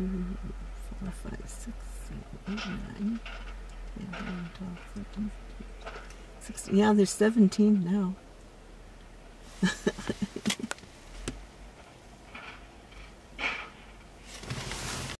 two, four, five, six, seven, eight, nine, 10, 11, 12, 13, 16. Yeah, there's 17 now.